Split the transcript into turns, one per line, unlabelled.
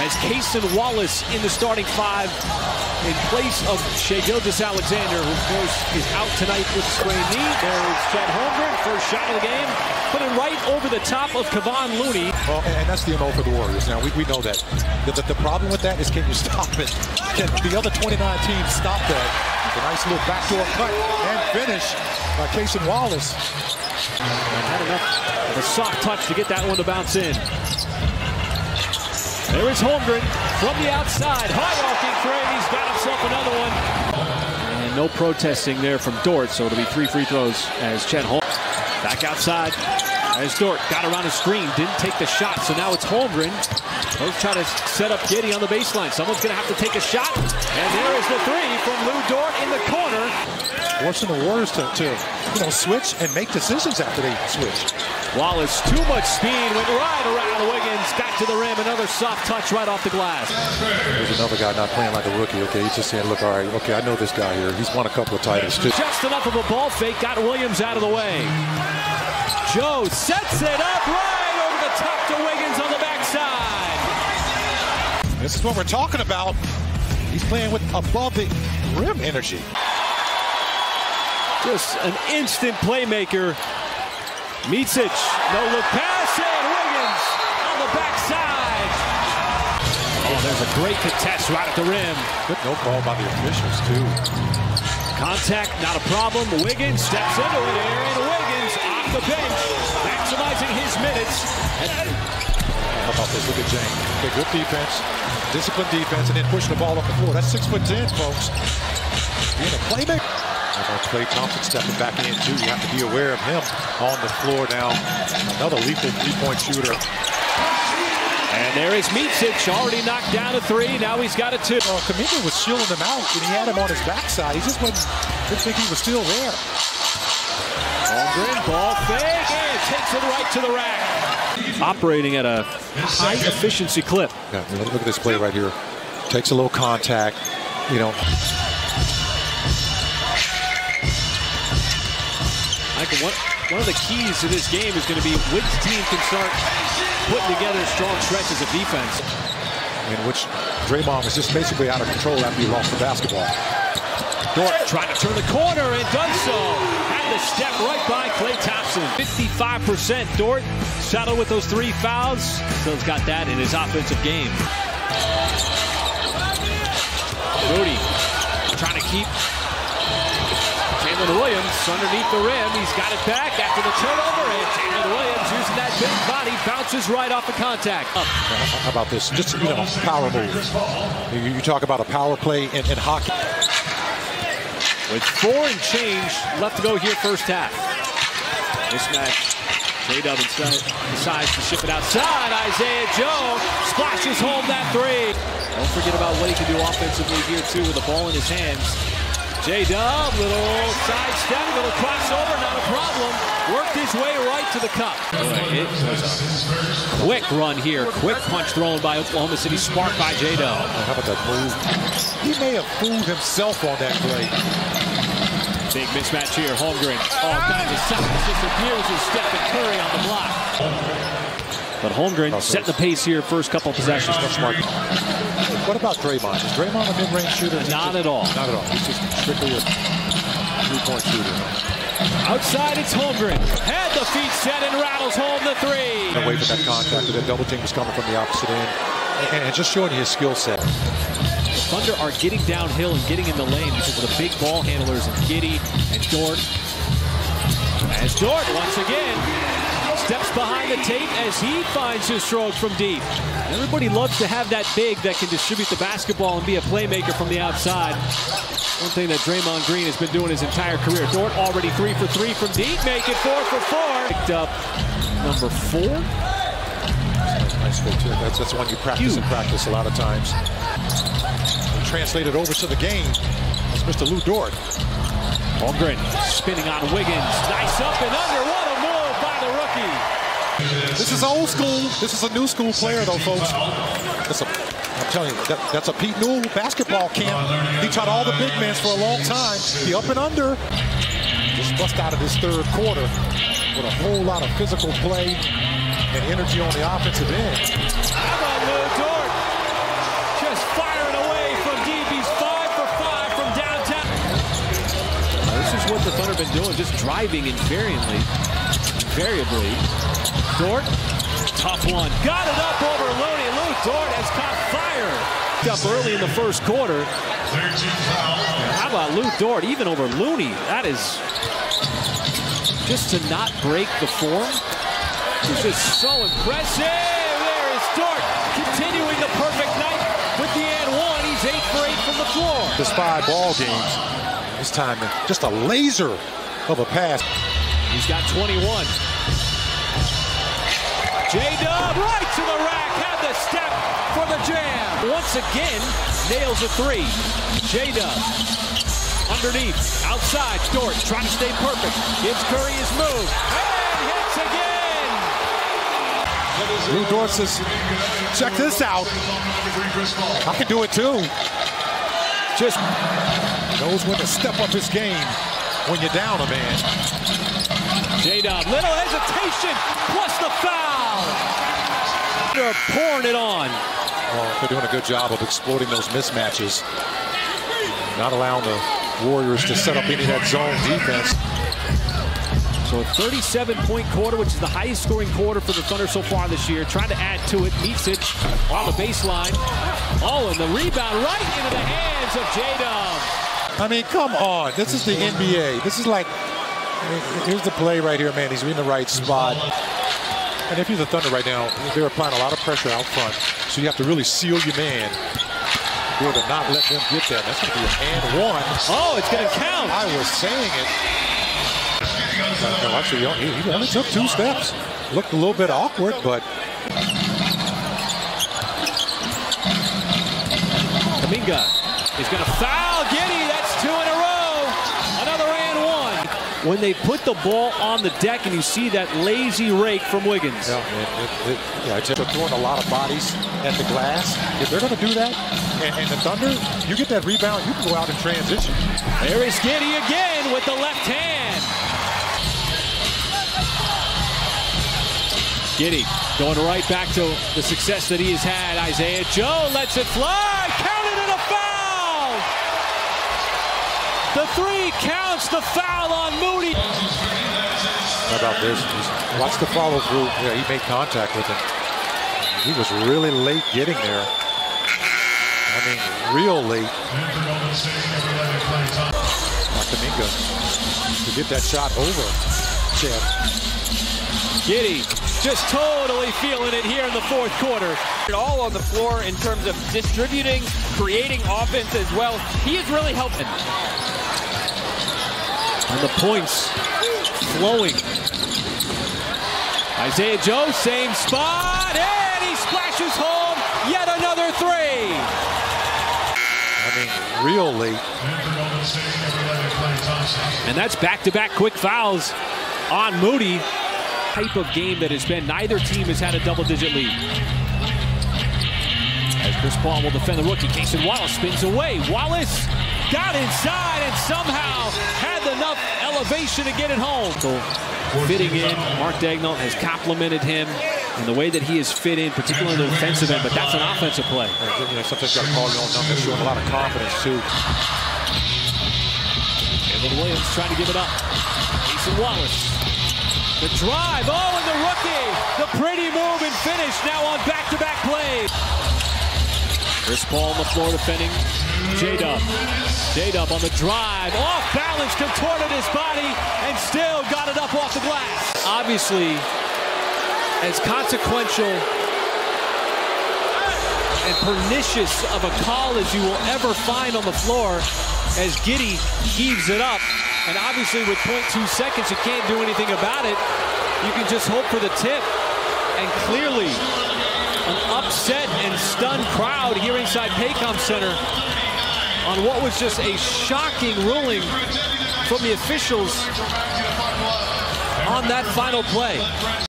as Cason Wallace in the starting five in place of Shai Gilgeous-Alexander, who of course is out tonight with a sprained knee. There's Chet Holmgren, first shot of the game, put it right over the top of Kevon Looney.
Well, and that's the MO for the Warriors. Now, we, we know that. The, the, the problem with that is can you stop it? Can the other 29 teams stop that? A nice little backdoor cut and finish by Cason Wallace.
And had enough of a soft touch to get that one to bounce in. There is Holmgren from the outside. High arcing three. He's got himself another one. And no protesting there from Dort, so it'll be three free throws as Chet Holmgren. Back outside as Dort got around a screen, didn't take the shot, so now it's Holmgren. Both try to set up Giddey on the baseline. Someone's going to have to take a shot. And there is the three from Lu Dort in the corner.
Forcing the Warriors to, to you know, switch and make decisions after they switch.
Wallace, too much speed, went right around Wiggins, got to the rim, another soft touch right off the glass.
There's another guy not playing like a rookie, okay? He's just saying, look, all right, okay, I know this guy here. He's won a couple of titles, too.
Just enough of a ball fake, got Williams out of the way. Joe sets it up right over the top to Wiggins on the backside.
This is what we're talking about. He's playing with above the rim energy.
Just an instant playmaker. Micic, no look pass, and Wiggins on the backside. Oh, there's a great contest right at the rim.
Good no call by the officials, too.
Contact, not a problem. Wiggins steps into it. Aaron Wiggins off the bench, maximizing his minutes.
How about this? Look at Jane. Okay, good defense, disciplined defense, and then pushing the ball up the floor. That's six foot ten, folks. Being a playmaker. Klay Thompson stepping back in too. You have to be aware of him on the floor now. Another lethal three-point shooter.
And there is Micic, already knocked down a three. Now he's got a two.
Well, Kuminga was shielding him out, and he had him on his backside. He just wasn't, didn't think he was still there.
Holmgren, ball fake, and takes it right to the rack. Operating at a high efficiency clip.
Yeah, look at this play right here. Takes a little contact, you know.
One, one of the keys to this game is going to be which team can start putting together strong stretches of defense.
In which Draymond was just basically out of control after he lost the basketball.
Dort trying to turn the corner and does so. Had to step right by Klay Thompson. 55% Dort settled with those three fouls. Still's got that in his offensive game. Rudy trying to keep Jalen Williams underneath the rim. He's got it back after the turnover. And Jalen Williams using that big body bounces right off the contact. Up.
How about this? Just, you know, power move. You, talk about a power play in, in hockey.
With four and change left to go here first half. Mismatch. J-Dub decides to ship it outside. Isaiah Joe splashes home that three. Don't forget about what he can do offensively here, too, with the ball in his hands. J-Dub, little sidestep, little crossover, not a problem. Worked his way right to the cup. It was a quick run here. Quick punch thrown by Oklahoma City, sparked by J-Dub.
Oh, how about that move? He may have fooled himself on that play.
Big mismatch here. Holmgren all kinds of size. Just abuses Stephen Curry on the block. But Holmgren setting the pace here first couple possessions.
Smart. What about Draymond? Is Draymond a mid-range shooter?
Not at all.
Not at all. He's just strictly a three-point shooter.
Outside, it's Holmgren. Had the feet set and rattles home the three.
Away for that contact. The double team was coming from the opposite end. And, and just showing you his skill set.
The Thunder are getting downhill and getting in the lane because of the big ball handlers of Giddey and Dort. As Dort, once again, steps behind the tape as he finds his stroke from deep. Everybody loves to have that big that can distribute the basketball and be a playmaker from the outside. One thing that Draymond Green has been doing his entire career. Dort already three for three from deep, making four for four. Picked up number four.
Nice fit, too. That's, that's the one you practice and practice a lot of times. Translated over to the game. That's Mr. Lu Dort.
Holmgren spinning on Wiggins. Nice up and under. What
This is old school. This is a new school player, though, folks. That's a, I'm telling you, that, that's a Pete Newell basketball camp. He taught all the big men for a long time. The up and under. Just bust out of this third quarter with a whole lot of physical play and energy on the offensive end.
How about Lu Dort? The Thunder been doing, just driving invariably. Invariably. Dort, tough one. Got it up over Looney. Lu Dort has caught fire. Up early in the first quarter. How about Lu Dort, even over Looney? That is just to not break the form. It's just so impressive. There is Dort continuing the perfect night with the and one. He's eight for eight from the floor.
Five ball games. This time, just a laser of a pass.
He's got 21. J-Dub right to the rack. Had the step for the jam. Once again, nails a three. J-Dub underneath, outside. Dort trying to stay perfect. Gives Curry his move. And hits again.
Lu Dort says, check this out. I can do it too.
Just
knows when to step up his game when you're down a man.
J-Dub, little hesitation, plus the foul. They're pouring it on.
Well, they're doing a good job of exploiting those mismatches. Not allowing the Warriors to set up any of that zone defense.
So a 37-point quarter, which is the highest scoring quarter for the Thunder so far this year. Trying to add to it. Meets it on the baseline. Oh, and the rebound right into the hands of J-Dub.
I mean, come on. This is the NBA. This is like, here's the play right here, man. He's in the right spot. And if you're the Thunder right now, they're applying a lot of pressure out front. So you have to really seal your man. Be able to not let them get that. That's going to be an and one.
Oh, it's going to count.
I was saying it. Uh, no, actually, he only took two steps. Looked a little bit awkward, but.
Kuminga is going to foul Giddey. That's two in a row. Another and one. When they put the ball on the deck and you see that lazy rake from Wiggins.
Yeah, it, it, yeah it's just throwing a lot of bodies at the glass. If they're going to do that, and, and, the Thunder, you get that rebound, you can go out in transition.
There is Giddey again with the left hand. Giddey going right back to the success that he has had. Isaiah Joe lets it fly. Counted and a foul. The three counts the foul on Moody.
How about this? Watch the follow through. Yeah, he made contact with him. He was really late getting there. I mean, real late. Kuminga to get that shot over. Chad.
Giddey just totally feeling it here in the fourth quarter.
All on the floor in terms of distributing, creating offense as well. He is really helping.
And the points flowing. Isaiah Joe, same spot, and he splashes home yet another three.
I mean, real late.
And that's back-to-back -back quick fouls on Moody type of game that has been. Neither team has had a double-digit lead. As Chris Paul will defend the rookie, Cason Wallace spins away. Wallace got inside and somehow had enough elevation to get it home. So fitting in, Mark Daigneault has complimented him and the way that he has fit in, particularly on the defensive end, but that's an offensive play.
You know, sometimes you got to call your own number, showing a lot of confidence, too.
Caleb Williams trying to give it up. Cason Wallace the drive, oh, and the rookie, the pretty move and finish now on back-to-back -back plays. Chris Paul on the floor defending J-Dub. J-Dub on the drive, off balance, contorted his body, and still got it up off the glass. Obviously, as consequential and pernicious of a call as you will ever find on the floor as Giddey heaves it up. And obviously with 0.2 seconds, you can't do anything about it. You can just hope for the tip. And clearly, upset and stunned crowd here inside Paycom Center on what was just a shocking ruling from the officials on that final play.